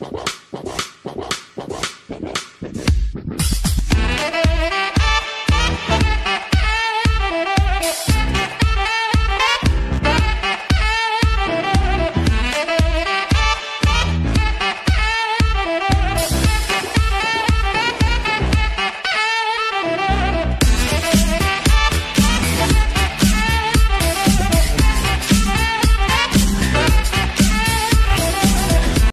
Well,